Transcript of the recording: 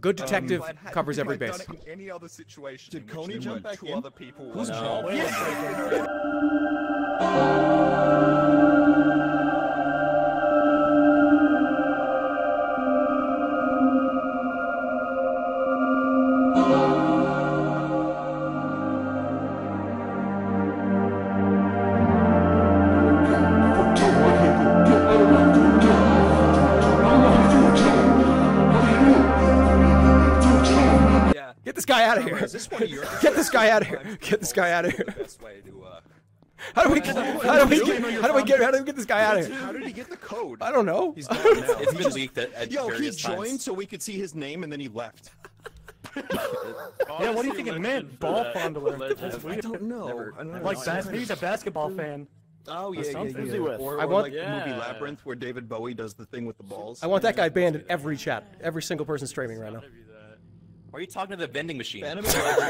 good um, detective If I'd had- covers every I'd done base. it in any other situation Did in Coney jump back two in? other people? Who's involved- Get this guy out of here. Is this one of your Get this guy out of here. Get this guy out of here. best way to, uh, How do we get? How do we get? How do we get? How do we get this guy out of here? How did he get the code? I don't know. He's gone now. It's He been just- leaked at, at Yo, he joined times. so we could see his name and then he left. Yeah, what do you think it meant? Ball fondler. That's I don't know. Never- I don't know. Like I bas- he's a basketball fan. Oh yeah, yeah, yeah. easy with. Or, I want- like the movie Labyrinth where David Bowie does the thing with the balls. I want that guy banned in every chat. Every single person streaming right now. Why are you talking to the vending machine?